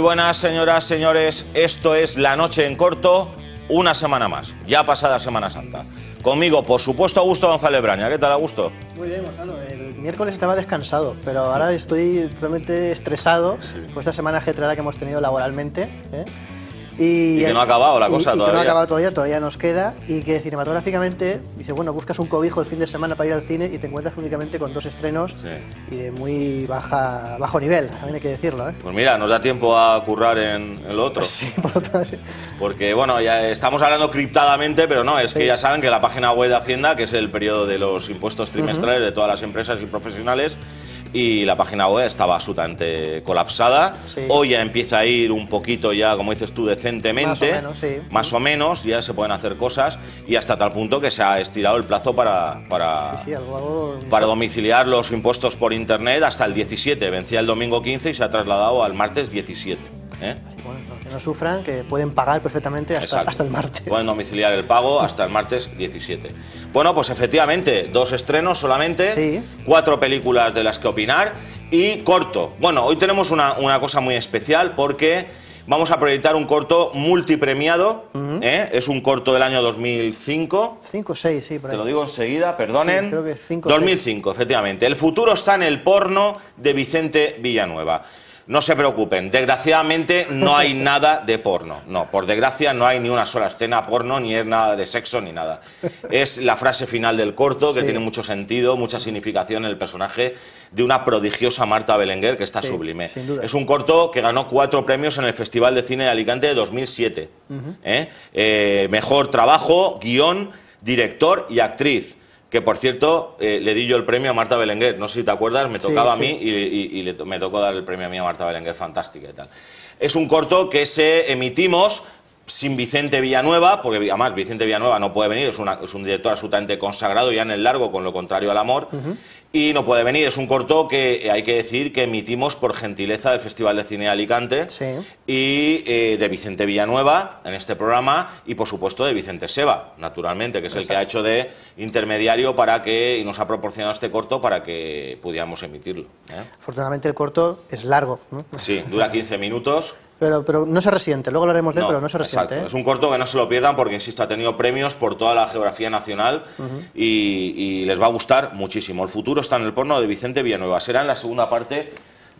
Muy buenas, señoras, señores. Esto es La Noche en Corto, una semana más, ya pasada Semana Santa. Conmigo, por supuesto, Augusto González Braña. ¿Qué tal, Augusto? Muy bien, Gonzalo. El miércoles estaba descansado, pero ahora estoy totalmente estresado por esta semana ajetreada que hemos tenido laboralmente. ¿eh? Y, que no ha acabado la cosa y, todavía. que no ha acabado todavía, todavía nos queda. Y que cinematográficamente, dice, bueno, buscas un cobijo el fin de semana para ir al cine y te encuentras únicamente con dos estrenos y de muy baja, bajo nivel, también hay que decirlo. ¿eh? Pues mira, nos da tiempo a currar en, el otro. Sí, por otro sí. Porque, bueno, ya estamos hablando criptadamente, pero no, es que ya saben que la página web de Hacienda, que es el periodo de los impuestos trimestrales de todas las empresas y profesionales, y la página web estaba absolutamente colapsada. Hoy ya empieza a ir un poquito ya, como dices tú, decentemente. Más o menos, sí. Más o menos, ya se pueden hacer cosas y hasta tal punto que se ha estirado el plazo para, para, para domiciliar los impuestos por Internet hasta el 17. Vencía el domingo 15 y se ha trasladado al martes 17. ¿eh? Que no sufran, que pueden pagar perfectamente hasta, hasta, el martes. Pueden domiciliar el pago hasta el martes 17. Bueno, pues efectivamente, dos estrenos solamente, cuatro películas de las que opinar y corto. Bueno, hoy tenemos una, una cosa muy especial porque vamos a proyectar un corto multipremiado. ¿eh? Es un corto del año 2005. 5 6, sí, por Te lo digo enseguida, perdonen. creo que 5 2005, efectivamente. El futuro está en el porno de Vicente Villanueva. No se preocupen, desgraciadamente no hay nada de porno. No, por desgracia no hay ni una sola escena porno, ni es nada de sexo, ni nada. Es la frase final del corto, que tiene mucho sentido, mucha significación en el personaje de una prodigiosa Marta Belenguer, que está sublime. Es un corto que ganó cuatro premios en el Festival de Cine de Alicante de 2007. ¿Eh? Eh, mejor trabajo, guion, director y actriz que por cierto eh, le di yo el premio a Marta Belenguer, no sé si te acuerdas, me tocaba a mí y, me tocó dar el premio a mí a Marta Belenguer, fantástica y tal. Es un corto que se emitimos sin Vicente Villanueva, porque además Vicente Villanueva no puede venir, es, es un director absolutamente consagrado ya en el largo, con lo contrario al amor, y no puede venir. Es un corto que eh, hay que decir que emitimos por gentileza del Festival de Cine de Alicante y eh, de Vicente Villanueva en este programa y por supuesto de Vicente Seba, naturalmente, que es el que ha hecho de intermediario para que y nos ha proporcionado este corto para que pudiéramos emitirlo. ¿eh? Afortunadamente el corto es largo. Sí, dura 15 minutos. Pero, pero no se resiente, luego hablaremos de él, pero no se resiente. Exacto. Es un corto que no se lo pierdan porque, insisto, ha tenido premios por toda la geografía nacional y, y les va a gustar muchísimo. El futuro está en el porno de Vicente Villanueva. Será en la segunda parte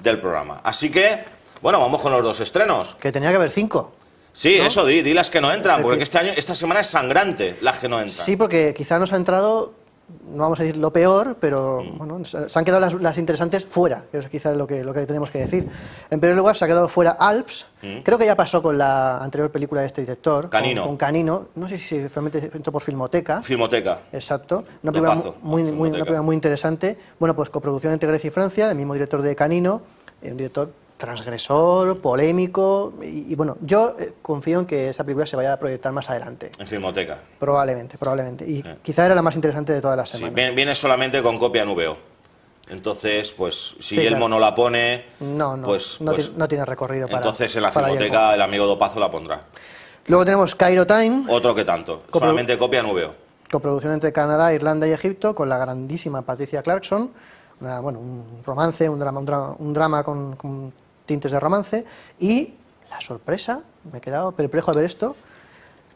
del programa. Así que, bueno, vamos con los dos estrenos. Que tenía que haber cinco. Sí, eso, di, di, las que no entran, porque este año, esta semana es sangrante las que no entran. Sí, porque quizá nos ha entrado no vamos a decir lo peor, pero bueno, se han quedado las, interesantes fuera, eso es quizás lo que, lo que tenemos que decir. En primer lugar, se ha quedado fuera Alps, mm. creo que ya pasó con la anterior película de este director, Canino. Con, Canino, no sé si realmente entró por Filmoteca. Filmoteca. Exacto, una película, muy, muy, una muy interesante. Bueno, pues coproducción entre Grecia y Francia, el mismo director de Canino, un director transgresor, polémico, y, bueno, yo eh, confío en que esa película se vaya a proyectar más adelante. En Filmoteca. Probablemente, probablemente. Y quizá era la más interesante de todas las semanas. Sí, viene solamente con copia en VO. Entonces, pues si Yelmo no la pone, no, no, pues, no, pues tiene recorrido para Entonces en la Filmoteca el amigo Dopazo la pondrá. Luego tenemos Cairo Time. Otro que tanto, solamente copia en VO. Coproducción entre Canadá, Irlanda y Egipto con la grandísima Patricia Clarkson. bueno, un romance, un drama, un drama, con tintes de romance, y la sorpresa, me he quedado perplejo al ver esto,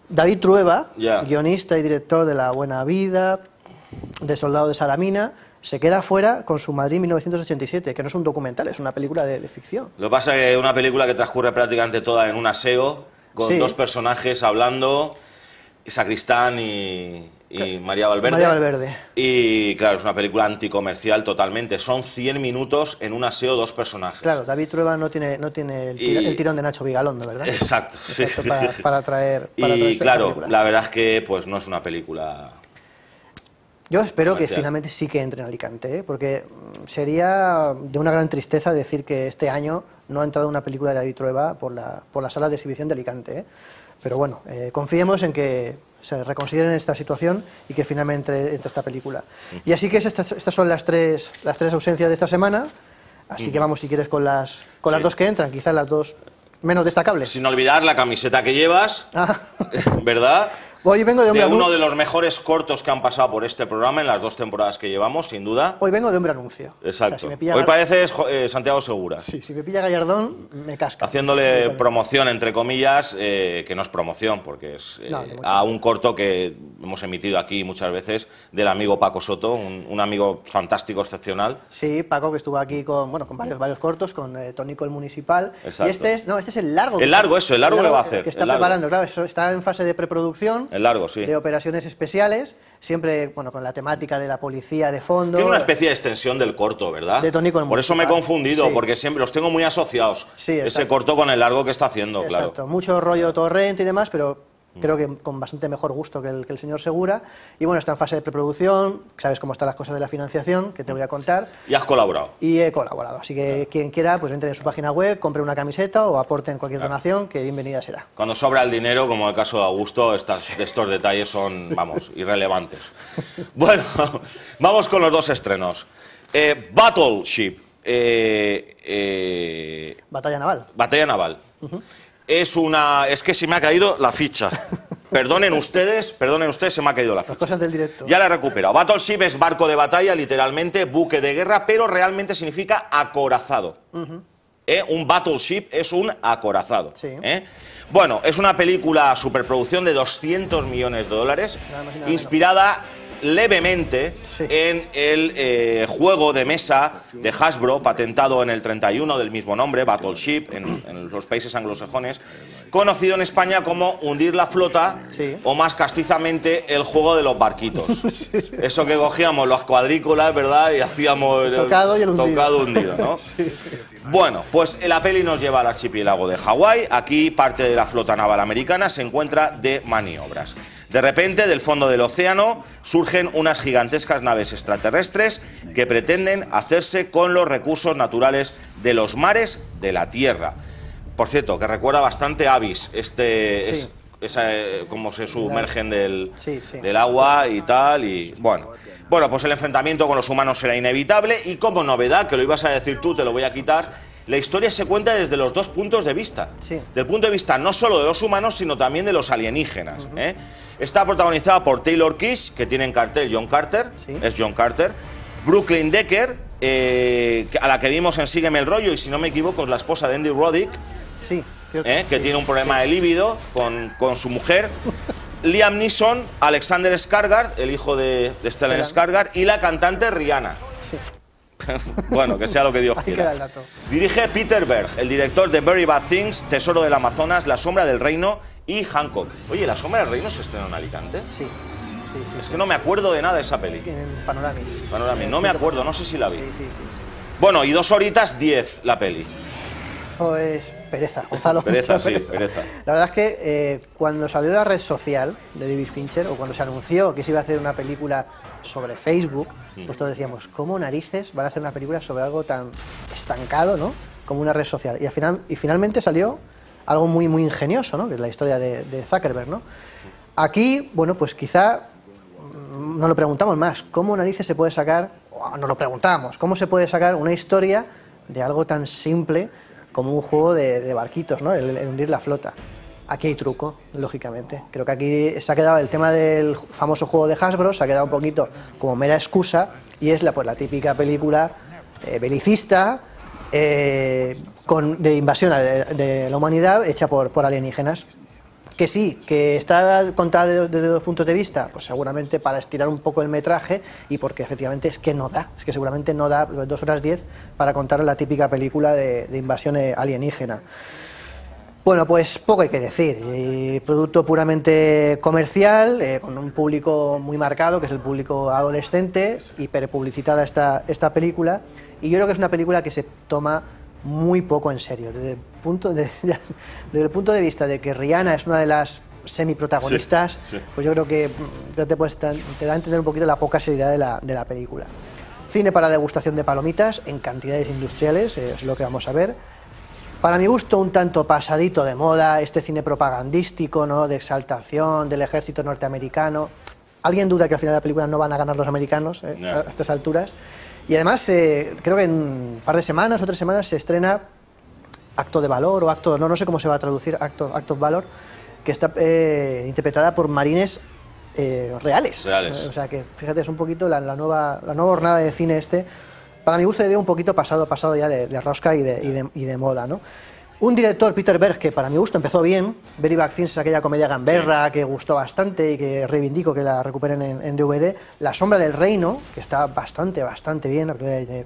David Trueba, guionista y director de La Buena Vida, de Soldado de Salamina, se queda fuera con su Madrid 1987, que no es un documental, es una película de, ficción. Lo que pasa es que es una película que transcurre prácticamente toda en un aseo, con dos personajes hablando, Sacristán y, y María Valverde. María Valverde. Y claro, es una película anticomercial totalmente. Son 100 minutos en un aseo dos personajes. Claro, David Trueba no tiene, no tiene el, tirón de Nacho Vigalondo, ¿verdad? Exacto. Exacto para, para, traer. y claro, la verdad es que pues no es una película. Yo espero que finalmente sí que entre en Alicante, ¿eh? porque sería de una gran tristeza decir que este año no ha entrado una película de David Trueba por la, por la sala de exhibición de Alicante. ¿eh? Pero bueno, eh, confiemos en que se reconsideren esta situación y que finalmente entre, esta película. Y así que estas, estas son las tres, las tres ausencias de esta semana. Así que vamos, si quieres, con las, con las dos que entran, quizás las dos menos destacables. Sin olvidar la camiseta que llevas, ah. ¿verdad? Hoy vengo de, uno de los mejores cortos que han pasado por este programa en las dos temporadas que llevamos, sin duda. Hoy vengo de hombre anuncio. Exacto. Hoy parece eh, Santiago Segura. Sí, si me pilla Gallardón, me casca. Haciéndole promoción, entre comillas, eh, que no es promoción, porque es eh, a un corto que hemos emitido aquí muchas veces del amigo Paco Soto, un, amigo fantástico, excepcional. Sí, Paco que estuvo aquí con, bueno, con varios, varios cortos, con Tónico el Municipal. Exacto. Y este es, no, este es el largo. El largo, eso, el largo, que va a hacer. Que está preparando, claro, eso está en fase de preproducción el largo, sí. de operaciones especiales, siempre bueno, con la temática de la policía de fondo. Es una especie de extensión del corto, ¿verdad? De Tónico Por eso me he confundido, porque siempre los tengo muy asociados. Sí, ese corto con el largo que está haciendo, exacto. Mucho rollo torrente y demás, pero creo que con bastante mejor gusto que el, que el, señor Segura. Y bueno, está en fase de preproducción, sabes cómo están las cosas de la financiación, que te voy a contar. Y has colaborado. Y he colaborado, así que quien quiera, pues entre en su página web, compre una camiseta o aporte en cualquier donación, que bienvenida será. Cuando sobra el dinero, como el caso de Augusto, estas, estos detalles son, vamos, irrelevantes. bueno, vamos con los dos estrenos. Eh, Battleship. Eh, eh, Batalla naval. Batalla naval es una. Es que se me ha caído la ficha. Perdonen ustedes, perdonen ustedes, se me ha caído la ficha. Las cosas del directo. Ya la he recuperado. Battleship es barco de batalla, literalmente, buque de guerra, pero realmente significa acorazado. ¿Eh? Un battleship es un acorazado. Sí. ¿eh? Bueno, es una película superproducción de 200 millones de dólares, inspirada levemente en el eh, juego de mesa de Hasbro, patentado en el 31 del mismo nombre, Battleship, en, los países anglosajones, conocido en España como hundir la flota o más castizamente el juego de los barquitos. Eso que cogíamos las cuadrículas, ¿verdad? Y hacíamos el tocado y el hundido. Tocado hundido ¿no? Bueno, pues la peli nos lleva al archipiélago de Hawái. Aquí parte de la flota naval americana se encuentra de maniobras. De repente, del fondo del océano surgen unas gigantescas naves extraterrestres que pretenden hacerse con los recursos naturales de los mares de la Tierra. Por cierto, que recuerda bastante a Avis, este, es, eh, cómo se sumergen del, del agua y tal, y bueno. Bueno, pues el enfrentamiento con los humanos será inevitable y como novedad, que lo ibas a decir tú, te lo voy a quitar, la historia se cuenta desde los dos puntos de vista. Del punto de vista no solo de los humanos, sino también de los alienígenas. ¿eh? Está protagonizada por Taylor Kish, que tiene en cartel John Carter, es John Carter. Brooklyn Decker, eh, a la que vimos en Sígueme el rollo, y si no me equivoco es la esposa de Andy Roddick. Sí, ¿eh? que tiene un problema de líbido con, con su mujer. Liam Neeson, Alexander Skarsgård, el hijo de, de Stellan Skarsgård, y la cantante Rihanna. bueno, que sea lo que Dios quiera. Dirige Peter Berg, el director de Very Bad Things, Tesoro del Amazonas, La Sombra del Reino y Hancock. Oye, ¿La Sombra del Reino se estrenó en Alicante? Sí. Sí, sí, es que no me acuerdo de nada de esa peli. En Panoramis. Panoramis. No me acuerdo, no sé si la vi. Sí, sí, sí. Bueno, y dos horitas diez la peli. Pues pereza, Gonzalo. Pereza, sí, pereza. La verdad es que eh, cuando salió la red social de David Fincher, o cuando se anunció que se iba a hacer una película sobre Facebook, pues todos decíamos, ¿cómo narices van a hacer una película sobre algo tan estancado, ¿no? Como una red social. Y, al final, y finalmente salió algo muy, muy ingenioso, ¿no? Que es la historia de, de Zuckerberg, ¿no? Aquí, bueno, pues quizá mm, nos lo preguntamos más, ¿cómo narices se puede sacar, o nos lo preguntamos, ¿cómo se puede sacar una historia de algo tan simple como un juego de, barquitos, ¿no? El, hundir la flota? Aquí hay truco, lógicamente. Creo que aquí se ha quedado el tema del famoso juego de Hasbro, se ha quedado un poquito como mera excusa y es la, pues, la típica película eh, belicista eh, con, de invasión de, la humanidad hecha por, por alienígenas. Que sí, que está contada desde, dos puntos de vista, pues seguramente para estirar un poco el metraje y porque efectivamente es que no da, es que seguramente no da dos horas diez para contar la típica película de, de invasión alienígena. Bueno, pues poco hay que decir. producto puramente comercial, eh, con un público muy marcado, que es el público adolescente, hiperpublicitada esta, esta película. Y yo creo que es una película que se toma muy poco en serio. Desde el punto de, desde el punto de vista de que Rihanna es una de las semiprotagonistas, pues yo creo que te, te da a entender un poquito la poca seriedad de la, de la película. Cine para degustación de palomitas en cantidades industriales, es lo que vamos a ver para mi gusto, un tanto pasadito de moda, este cine propagandístico, ¿no? de exaltación del ejército norteamericano. ¿Alguien duda que al final de la película no van a ganar los americanos eh, a estas alturas? Y además, eh, creo que en un par de semanas o tres semanas se estrena Acto de Valor o Acto de Honor, no sé cómo se va a traducir, Acto, acto of Valor, que está eh, interpretada por marines eh, reales. Reales. O sea que, fíjate, es un poquito la, la nueva, la nueva jornada de cine este. Para mi gusto le dio un poquito pasado, pasado ya de, de rosca y de, y de- y de moda, ¿no? Un director, Peter Berg, que para mi gusto empezó bien. Very Bad Things es aquella comedia gamberra que gustó bastante y que reivindico que la recuperen en, en DVD. La Sombra del Reino, que está bastante, bastante bien,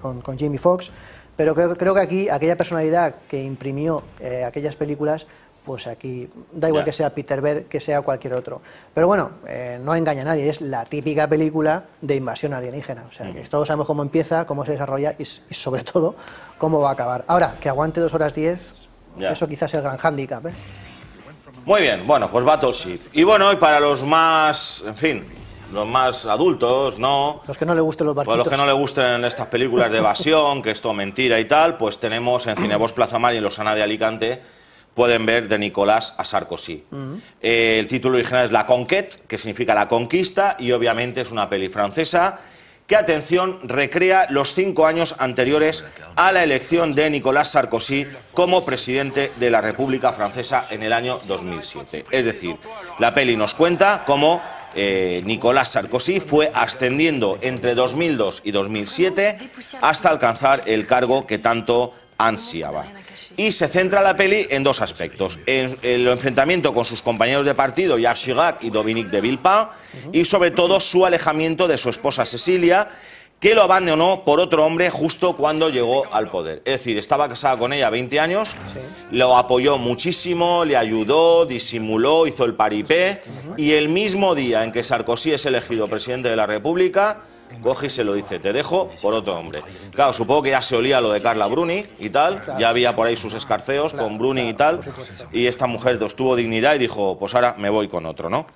con, con Jamie Foxx. Pero creo, creo que aquí, aquella personalidad que imprimió eh, aquellas películas, pues aquí da igual que sea Peter Berg que sea cualquier otro. Pero bueno, eh, no engaña a nadie, es la típica película de invasión alienígena. O sea, que todos sabemos cómo empieza, cómo se desarrolla y sobre todo cómo va a acabar. Ahora, que aguante dos horas diez, Ya. eso quizás es el gran hándicap. ¿eh? Muy bien, bueno, pues Battleship. Y bueno, y para los más, en fin, los más adultos, ¿no? Los que no le gusten los barquitos. los que no le gusten estas películas de evasión, que es todo mentira y tal, pues tenemos en Cinebos Plaza Mar y en Losana de Alicante, pueden ver de Nicolás a Sarkozy. Eh, el título original es La Conquête, que significa la conquista, y obviamente es una peli francesa que, atención, recrea los cinco años anteriores a la elección de Nicolás Sarkozy como presidente de la República Francesa en el año 2007. Es decir, la peli nos cuenta cómo eh, Nicolás Sarkozy fue ascendiendo entre 2002 y 2007 hasta alcanzar el cargo que tanto ansiaba. Y se centra la peli en dos aspectos. En el enfrentamiento con sus compañeros de partido, Jacques Chirac y Dominique de Villepin, y sobre todo su alejamiento de su esposa Cecilia, que lo abandonó por otro hombre justo cuando llegó al poder. Es decir, estaba casada con ella 20 años, lo apoyó muchísimo, le ayudó, disimuló, hizo el paripé, y el mismo día en que Sarkozy es elegido presidente de la República, coge y se lo dice, te dejo por otro hombre. Claro, supongo que ya se olía lo de Carla Bruni y tal, ya había por ahí sus escarceos con Bruni y tal, y esta mujer pues, tuvo dignidad y dijo, pues ahora me voy con otro, ¿no?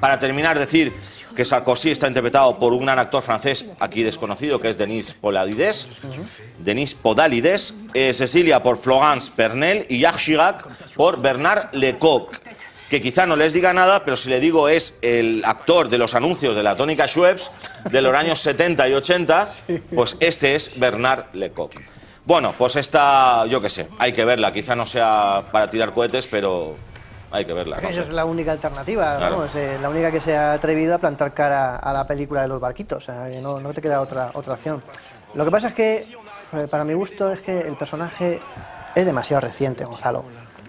Para terminar, decir que Sarkozy está interpretado por un gran actor francés aquí desconocido, que es Denis Podalides. Denis Podalides. Cecilia por Florence Pernel y Jacques Chirac por Bernard Lecoq. Que quizá no les diga nada, pero si le digo es el actor de los anuncios de la tónica Schweppes de los años 70 y 80, pues este es Bernard Lecoq. Bueno, pues esta, yo qué sé, hay que verla. Quizá no sea para tirar cohetes, pero hay que verla. no Esa sé. es la única alternativa, Claro. eh, la única que se ha atrevido a plantar cara a la película de los barquitos, o sea, que no, no te queda otra, otra opción. Lo que pasa es que, eh, para mi gusto, es que el personaje es demasiado reciente, Gonzalo,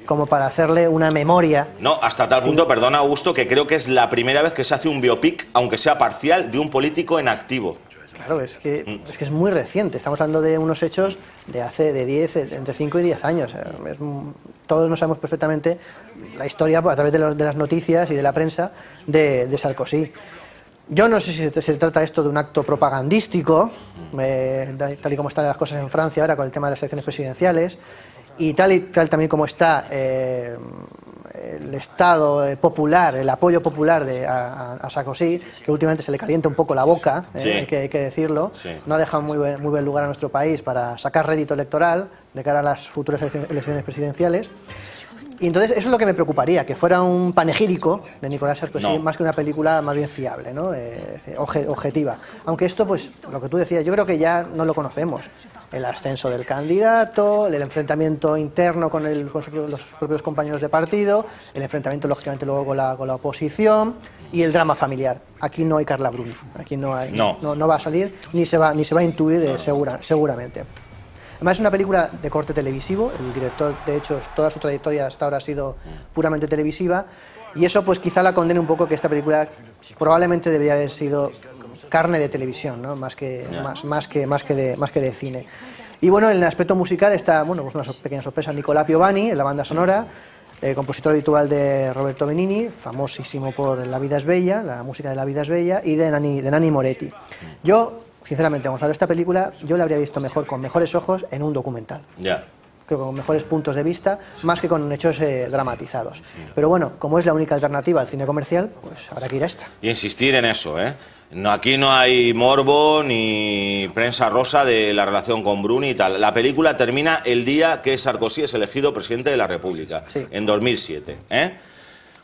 como para hacerle una memoria. No, hasta tal punto, perdona Augusto, que creo que es la primera vez que se hace un biopic, aunque sea parcial, de un político en activo. Claro, es que, Mm. es que es muy reciente. Estamos hablando de unos hechos de hace de 10, eh, entre 5 y 10 años. Eh, es todos nos sabemos perfectamente la historia a través de, los- de las noticias y de la prensa de, de Sarkozy. Yo no sé si se, se trata esto de un acto propagandístico, eh, tal y como están las cosas en Francia ahora con el tema de las elecciones presidenciales, y tal y tal también como está eh, el estado popular, el apoyo popular de, a, a- Sarkozy, que últimamente se le calienta un poco la boca, eh, Sí. que, hay que decirlo, Sí. no ha dejado muy buen, muy buen lugar a nuestro país para sacar rédito electoral de cara a las futuras elecciones- presidenciales. Y entonces eso es lo que me preocuparía, que fuera un panegírico de Nicolás Sarkozy No. más que una película más bien fiable, ¿no? Eh, obje- objetiva. Aunque esto, pues, lo que tú decías, yo creo que ya no lo conocemos. El ascenso del candidato, el enfrentamiento interno con, el- con su- los propios compañeros de partido, el enfrentamiento, lógicamente, luego con la, con la oposición y el drama familiar. Aquí no hay Carla Bruni, aquí no hay, No. no, va a salir ni se va, ni se va a intuir eh, segura, seguramente. Además es una película de corte televisivo, el director de hecho toda su trayectoria hasta ahora ha sido puramente televisiva y eso pues quizá la condene un poco que esta película probablemente debería haber sido carne de televisión, ¿no? más, que, más, más, que, más, que de, más que de cine. Y bueno, en el aspecto musical está bueno, pues una so- pequeña sorpresa, Nicolás Piovani en la banda sonora, eh, compositor habitual de Roberto Benini, famosísimo por La vida es bella, la música de La vida es bella, y de Nani, de Nani Moretti. Yo, sinceramente, Gonzalo, esta película yo la habría visto mejor, con mejores ojos, en un documental. Ya. Que con mejores puntos de vista, más que con hechos eh, dramatizados. Pero bueno, como es la única alternativa al cine comercial, pues habrá que ir a esta. Y insistir en eso, ¿eh? No, aquí no hay morbo ni prensa rosa de la relación con Bruni y tal. La película termina el día que Sarkozy es elegido presidente de la República, Sí. en 2007. ¿eh?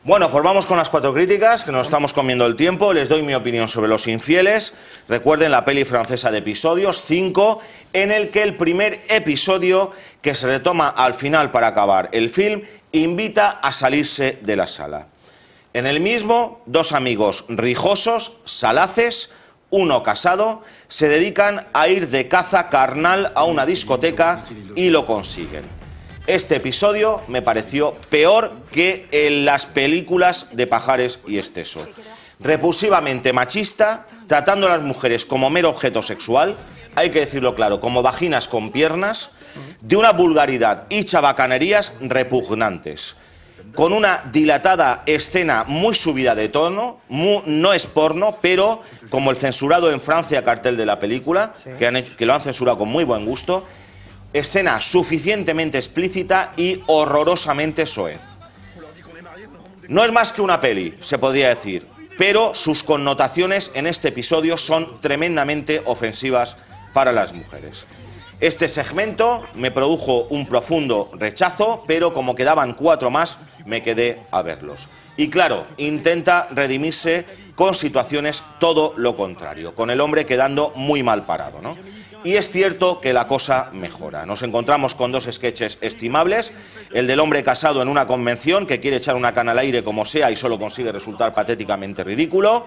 Bueno, pues vamos con las cuatro críticas, que nos estamos comiendo el tiempo. Les doy mi opinión sobre Los Infieles. Recuerden la peli francesa de episodios, 5, en el que el primer episodio, que se retoma al final para acabar el film, invita a salirse de la sala. En el mismo, dos amigos rijosos, salaces, uno casado, se dedican a ir de caza carnal a una discoteca y lo consiguen. Este episodio me pareció peor que en las películas de Pajares y Esteso. Repulsivamente machista, tratando a las mujeres como mero objeto sexual, hay que decirlo claro, como vaginas con piernas, de una vulgaridad y chabacanerías repugnantes con una dilatada escena muy subida de tono, no es porno, pero como el censurado en Francia cartel de la película, que, que lo han censurado con muy buen gusto, escena suficientemente explícita y horrorosamente soez. No es más que una peli, se podría decir, pero sus connotaciones en este episodio son tremendamente ofensivas para las mujeres. Este segmento me produjo un profundo rechazo, pero como quedaban cuatro más, me quedé a verlos. Y claro, intenta redimirse con situaciones todo lo contrario, con el hombre quedando muy mal parado, ¿no? Y es cierto que la cosa mejora. Nos encontramos con dos sketches estimables. El del hombre casado en una convención que quiere echar una cana al aire como sea y solo consigue resultar patéticamente ridículo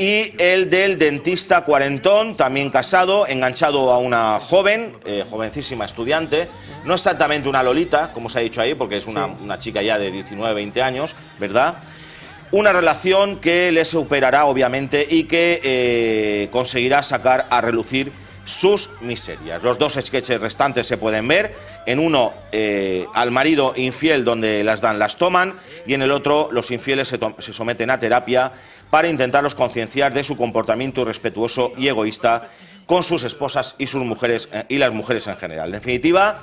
y el del dentista cuarentón, también casado, enganchado a una joven, eh, jovencísima estudiante, no exactamente una lolita, como se ha dicho ahí, porque es una, chica ya de 19, 20 años, ¿verdad? Una relación que le superará, obviamente, y que eh, conseguirá sacar a relucir sus miserias. Los dos sketches restantes se pueden ver, en uno eh, al marido infiel donde las dan, las toman, y en el otro los infieles se someten a terapia para intentarlos concienciar de su comportamiento irrespetuoso y egoísta con sus esposas y sus mujeres eh, y las mujeres en general. En definitiva,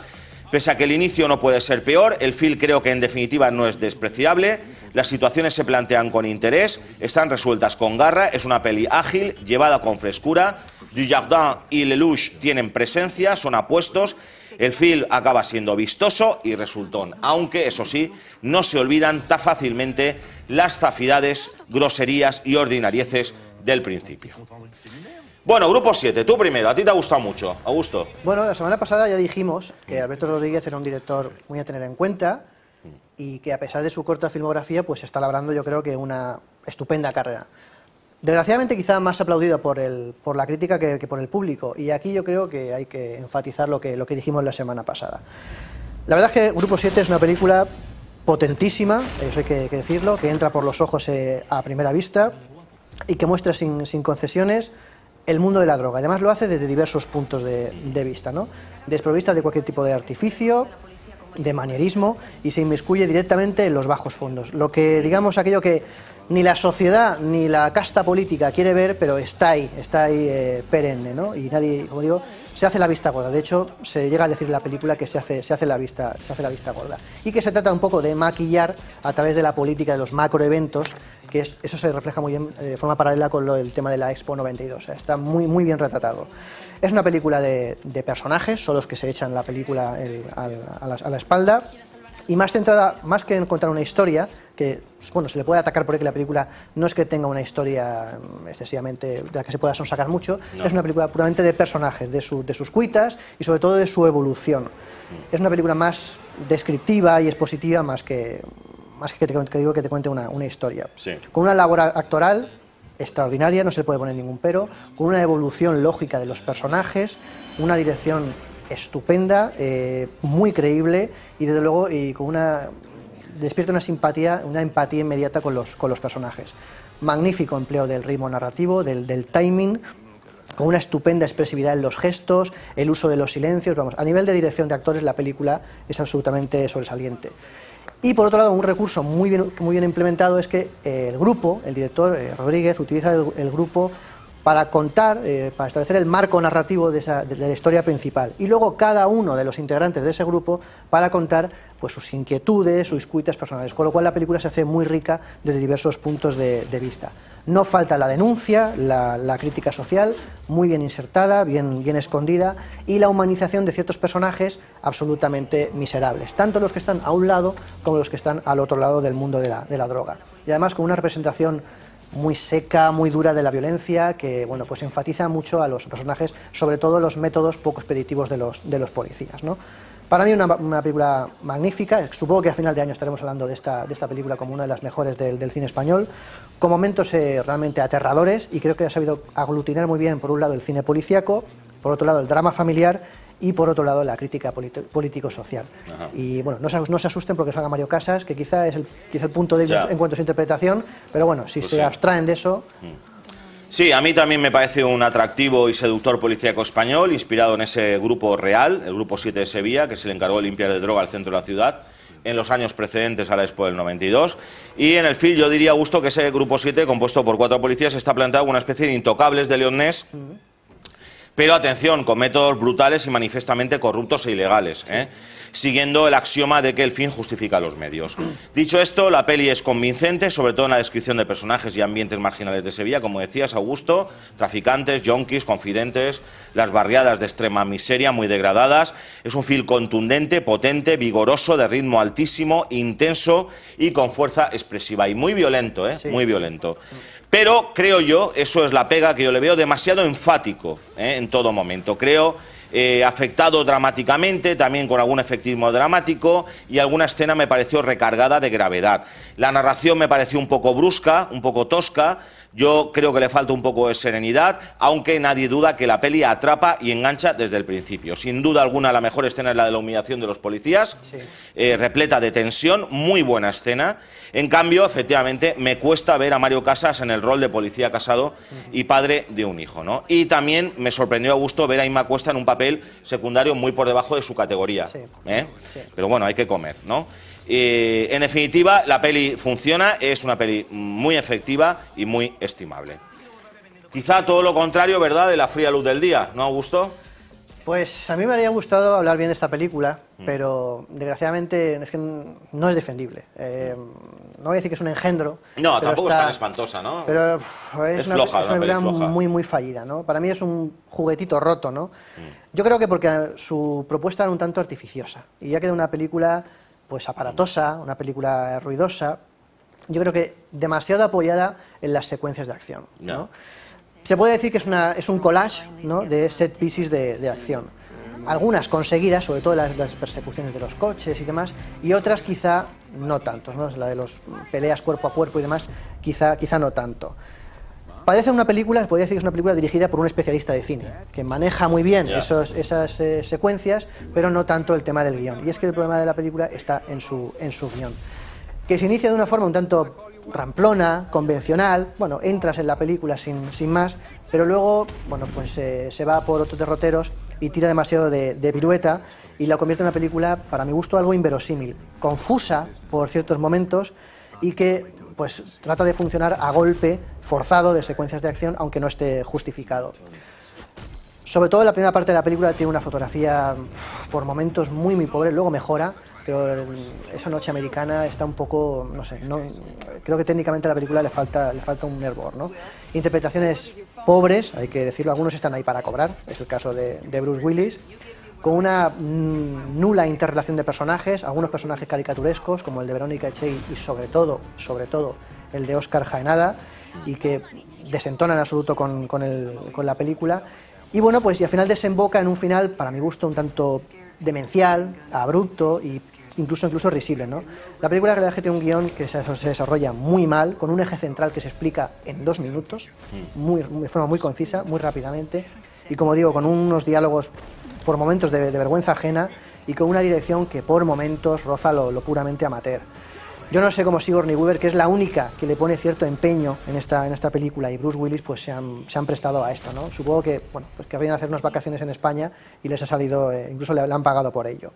pese a que el inicio no puede ser peor, el film creo que en definitiva no es despreciable, las situaciones se plantean con interés, están resueltas con garra, es una peli ágil, llevada con frescura, Dujardin y Lelouch tienen presencia, son apuestos. El film acaba siendo vistoso y resultón, aunque, eso sí, no se olvidan tan fácilmente las zafidades, groserías y ordinarieces del principio. Bueno, grupo 7, tú primero, a ti te ha gustado mucho, Augusto. Bueno, la semana pasada ya dijimos que Alberto Rodríguez era un director muy a tener en cuenta y que a pesar de su corta filmografía, pues está labrando yo creo que una estupenda carrera. Desgraciadamente quizá más aplaudida por, el, por la crítica que, por el público, y aquí yo creo que hay que enfatizar lo que, lo que dijimos la semana pasada. La verdad es que Grupo 7 es una película potentísima, eso hay que, decirlo, que entra por los ojos eh, a primera vista y que muestra sin, sin, concesiones el mundo de la droga. Además lo hace desde diversos puntos de, vista, ¿no? desprovista de cualquier tipo de artificio, de manierismo y se inmiscuye directamente en los bajos fondos. Lo que, digamos, aquello que ni la sociedad ni la casta política quiere ver, pero está ahí, está ahí eh, perenne, ¿no? Y nadie, como digo, se hace la vista gorda. De hecho, se llega a decir en la película que se hace, se hace, la, vista, se hace la vista gorda. Y que se trata un poco de maquillar a través de la política, de los macroeventos, que eso se refleja muy bien, eh, de forma paralela con el tema de la Expo 92. está muy, muy bien retratado. Es una película de, personajes, son los que se echan la película a la espalda y más centrada, más que en contar una historia, que bueno, se le puede atacar porque la película no es que tenga una historia mm, excesivamente de la que se pueda sonsacar mucho, es una película puramente de personajes, de, de sus cuitas y sobre todo de su evolución. Es una película más descriptiva y expositiva más que, más que, te, digo que te cuente una, una historia. Con una labor actoral extraordinaria, no se le puede poner ningún pero, con una evolución lógica de los personajes, una dirección estupenda, eh, muy creíble y desde luego y con una despierta una simpatía, una empatía inmediata con los, con los personajes. Magnífico empleo del ritmo narrativo, del, del timing, con una estupenda expresividad en los gestos, el uso de los silencios. Vamos, a nivel de dirección de actores, la película es absolutamente sobresaliente. Y por otro lado, un recurso muy bien, muy bien implementado es que eh, el grupo, el director eh, Rodríguez, utiliza el, grupo para contar, eh, para establecer el marco narrativo de, la historia principal. Y luego cada uno de los integrantes de ese grupo para contar pues, sus inquietudes, sus cuitas personales. Con lo cual la película se hace muy rica desde diversos puntos de, vista. No falta la denuncia, la, crítica social, muy bien insertada, bien, bien escondida, y la humanización de ciertos personajes absolutamente miserables, tanto los que están a un lado como los que están al otro lado del mundo de la, de la droga. Y además con una representación muy seca, muy dura de la violencia, que bueno, pues enfatiza mucho a los personajes, sobre todo los métodos poco expeditivos de los, de los policías. ¿no? Para mí una, película magnífica, supongo que a final de año estaremos hablando de esta, de esta película como una de las mejores del, del cine español, con momentos eh, realmente aterradores y creo que ha sabido aglutinar muy bien, por un lado, el cine policíaco, por otro lado, el drama familiar y por otro lado la crítica político-social. Y bueno, no se, no se, asusten porque salga Mario Casas, que quizá es el, quizá el punto débil en cuanto a su interpretación, pero bueno, si pues se abstraen de eso... Mm. Sí, a mí también me parece un atractivo y seductor policíaco español, inspirado en ese grupo real, el Grupo 7 de Sevilla, que se le encargó de limpiar de droga al centro de la ciudad en los años precedentes a la Expo del 92. Y en el film yo diría, gusto que ese Grupo 7, compuesto por cuatro policías, está planteado como una especie de intocables de leonés. Pero atención, con métodos brutales y manifiestamente corruptos e ilegales, ¿eh? siguiendo el axioma de que el fin justifica los medios. Dicho esto, la peli es convincente, sobre todo en la descripción de personajes y ambientes marginales de Sevilla, como decías, Augusto, traficantes, yonkis, confidentes, las barriadas de extrema miseria muy degradadas. Es un film contundente, potente, vigoroso, de ritmo altísimo, intenso y con fuerza expresiva. Y muy violento, ¿eh? muy violento. Pero creo yo, eso es la pega que yo le veo, demasiado enfático ¿eh? en todo momento. Creo eh, afectado dramáticamente, también con algún efectismo dramático, y alguna escena me pareció recargada de gravedad. La narración me pareció un poco brusca, un poco tosca, yo creo que le falta un poco de serenidad, aunque nadie duda que la peli atrapa y engancha desde el principio. Sin duda alguna, la mejor escena es la de la humillación de los policías, eh, repleta de tensión, muy buena escena. En cambio, efectivamente, me cuesta ver a Mario Casas en el rol de policía casado y padre de un hijo. ¿no? Y también me sorprendió a gusto ver a Inma Cuesta en un papel secundario muy por debajo de su categoría. ¿eh? Pero bueno, hay que comer, ¿no? Eh, en definitiva, la peli funciona, es una peli muy efectiva y muy estimable. Quizá todo lo contrario, ¿verdad?, de la fría luz del día, ¿no, Augusto? Pues a mí me habría gustado hablar bien de esta película, mm. pero desgraciadamente es que no es defendible. Eh, no voy a decir que es un engendro. No, tampoco es tan espantosa, ¿no? Pero es, una, película muy, muy fallida, ¿no? Para mí es un juguetito roto, ¿no? Mm. Yo creo que porque su propuesta era un tanto artificiosa y ya queda una película pues aparatosa, una película ruidosa, yo creo que demasiado apoyada en las secuencias de acción. ¿no? Se puede decir que es, una, es un collage ¿no? de set pieces de, acción. Algunas conseguidas, sobre todo las, las, persecuciones de los coches y demás, y otras quizá no tanto, ¿no? la de las peleas cuerpo a cuerpo y demás, quizá, quizá no tanto. Parece una película, podría decir que es una película dirigida por un especialista de cine, que maneja muy bien esos, esas eh, secuencias, pero no tanto el tema del guion. Y es que el problema de la película está en su, en su guion, que se inicia de una forma un tanto ramplona, convencional, bueno, entras en la película sin, sin más, pero luego, bueno, pues eh, se va por otros derroteros y tira demasiado de, de, pirueta y la convierte en una película, para mi gusto, algo inverosímil, confusa por ciertos momentos y que pues trata de funcionar a golpe forzado de secuencias de acción, aunque no esté justificado. Sobre todo la primera parte de la película tiene una fotografía por momentos muy muy pobre, luego mejora, pero esa noche americana está un poco, no sé, no, creo que técnicamente a la película le falta, le falta un nervor, ¿no? Interpretaciones pobres, hay que decirlo, algunos están ahí para cobrar, es el caso de Bruce Willis, con una mm, nula interrelación de personajes, algunos personajes caricaturescos, como el de Verónica Echey y sobre todo, sobre todo, el de Oscar Jaenada, y que desentonan en absoluto con, con, la película. Y bueno, pues y al final desemboca en un final, para mi gusto, un tanto demencial, abrupto y incluso incluso risible, ¿no? La película la verdad que tiene un guion que se, desarrolla muy mal, con un eje central que se explica en dos minutos, muy, de forma muy concisa, muy rápidamente, y como digo, con unos diálogos por momentos de, vergüenza ajena y con una dirección que por momentos roza lo, puramente amateur. Yo no sé cómo Sigourney Weaver, que es la única que le pone cierto empeño en esta, en esta película, y Bruce Willis, pues se han, se han prestado a esto, ¿no? Supongo que, bueno, pues querrían hacer unas vacaciones en España y les ha salido, eh, incluso le, han pagado por ello.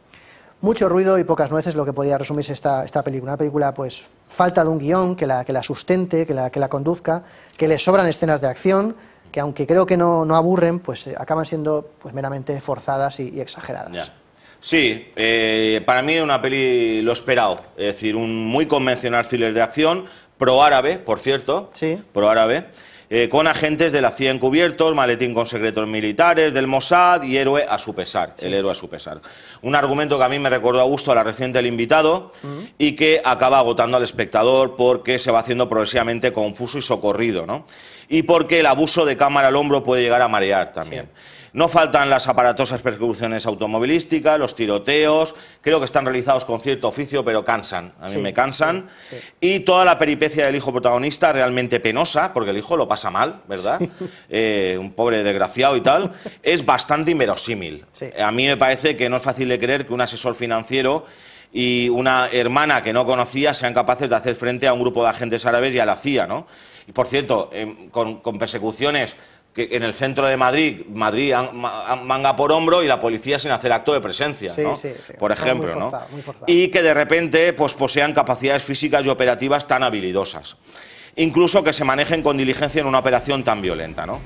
Mucho ruido y pocas nueces, lo que podía resumirse esta, esta película. Una película, pues, falta de un guion que la, que la sustente, que la, que la conduzca, que le sobran escenas de acción, que aunque creo que no, no aburren, pues eh, acaban siendo pues meramente forzadas y, y exageradas. Ya. Sí, eh, para mí una peli lo esperado, es decir, un muy convencional thriller de acción, pro árabe, por cierto, Sí. pro árabe, eh, con agentes de la CIA encubiertos, maletín con secretos militares, del Mossad y héroe a su pesar, el héroe a su pesar. Un argumento que a mí me recordó a gusto a la reciente El Invitado y que acaba agotando al espectador porque se va haciendo progresivamente confuso y socorrido, ¿no? Y porque el abuso de cámara al hombro puede llegar a marear también. No faltan las aparatosas persecuciones automovilísticas, los tiroteos, creo que están realizados con cierto oficio, pero cansan, a mí Sí, me cansan. sí, sí. Y toda la peripecia del hijo protagonista realmente penosa, porque el hijo lo pasa mal, ¿verdad? Eh, un pobre desgraciado y tal, es bastante inverosímil. Sí. A mí me parece que no es fácil de creer que un asesor financiero y una hermana que no conocía sean capaces de hacer frente a un grupo de agentes árabes y a la CIA, ¿no? Y por cierto, em, con, con persecuciones que en el centro de Madrid, Madrid an- ma- an- manga por hombro y la policía sin hacer acto de presencia, Sí, ¿no? sí, sí. Por ejemplo, muy ¿no? muy. Y que de repente pues, posean capacidades físicas y operativas tan habilidosas. Incluso que se manejen con diligencia en una operación tan violenta, ¿no?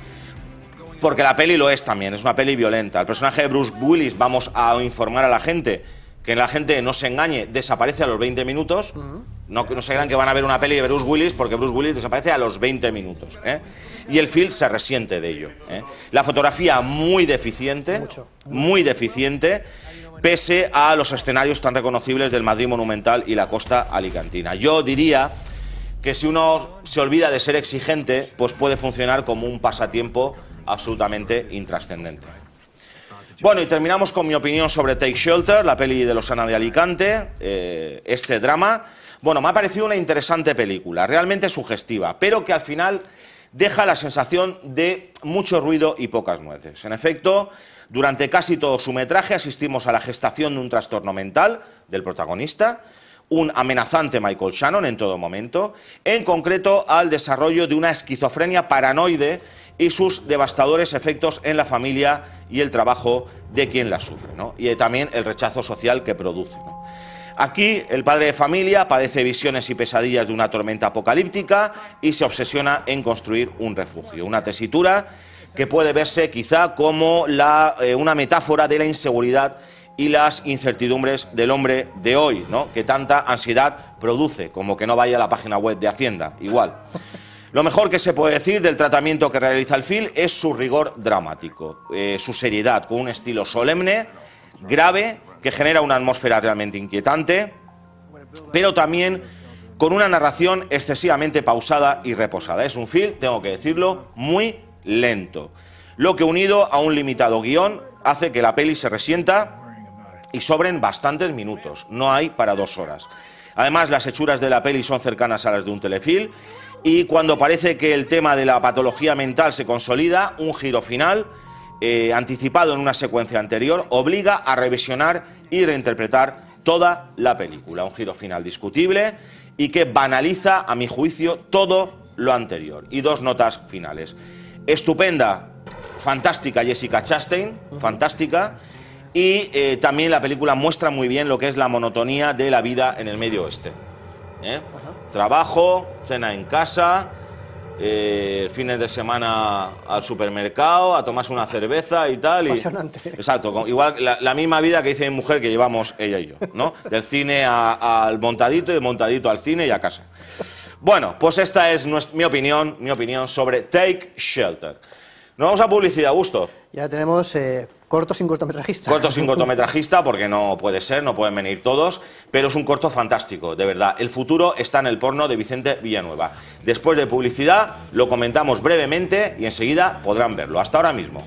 Porque la peli lo es también, es una peli violenta. El personaje de Bruce Willis, vamos a informar a la gente, que la gente no se engañe, desaparece a los 20 minutos. No se crean que van a ver una peli de Bruce Willis, porque Bruce Willis desaparece a los 20 minutos. ¿eh? Y el film se resiente de ello. ¿eh? La fotografía muy deficiente, muy deficiente, pese a los escenarios tan reconocibles del Madrid Monumental y la costa alicantina. Yo diría que si uno se olvida de ser exigente, pues puede funcionar como un pasatiempo absolutamente intrascendente. Bueno, y terminamos con mi opinión sobre Take Shelter, la peli de Losana de Alicante, eh, este drama. Bueno, me ha parecido una interesante película, realmente sugestiva, pero que al final deja la sensación de mucho ruido y pocas nueces. En efecto, durante casi todo su metraje asistimos a la gestación de un trastorno mental del protagonista, un amenazante Michael Shannon en todo momento, en concreto al desarrollo de una esquizofrenia paranoide y sus devastadores efectos en la familia y el trabajo de quien la sufre, y también el rechazo social que produce. Aquí el padre de familia padece visiones y pesadillas de una tormenta apocalíptica y se obsesiona en construir un refugio, una tesitura que puede verse quizá como la, eh, una metáfora de la inseguridad y las incertidumbres del hombre de hoy, ¿no? que tanta ansiedad produce, como que no vaya a la página web de Hacienda, igual. Lo mejor que se puede decir del tratamiento que realiza el film es su rigor dramático, eh, su seriedad, con un estilo solemne, grave, que genera una atmósfera realmente inquietante, pero también con una narración excesivamente pausada y reposada. Es un film, tengo que decirlo, muy lento, lo que unido a un limitado guion hace que la peli se resienta y sobren bastantes minutos, no hay para dos horas. Además, las hechuras de la peli son cercanas a las de un telefilm y cuando parece que el tema de la patología mental se consolida, un giro final, eh, anticipado en una secuencia anterior, obliga a revisionar y reinterpretar toda la película. Un giro final discutible y que banaliza, a mi juicio, todo lo anterior. Y dos notas finales. Estupenda, fantástica Jessica Chastain, fantástica. Y eh, también la película muestra muy bien lo que es la monotonía de la vida en el medio oeste. ¿eh? Trabajo, cena en casa, eh, fines de semana al supermercado, a tomarse una cerveza y tal. y- Apasionante. Exacto, igual la, la misma vida que dice mi mujer que llevamos ella y yo, ¿no? Del cine a- al montadito y del montadito al cine y a casa. Bueno, pues esta es mi opinión, mi opinión sobre Take Shelter. Nos vamos a publicidad, Gusto. Ya tenemos eh, cortos sin cortometrajista. Corto sin cortometrajista, porque no puede ser, no pueden venir todos, pero es un corto fantástico, de verdad. El futuro está en el porno de Vicente Villanueva. Después de publicidad lo comentamos brevemente y enseguida podrán verlo. Hasta ahora mismo.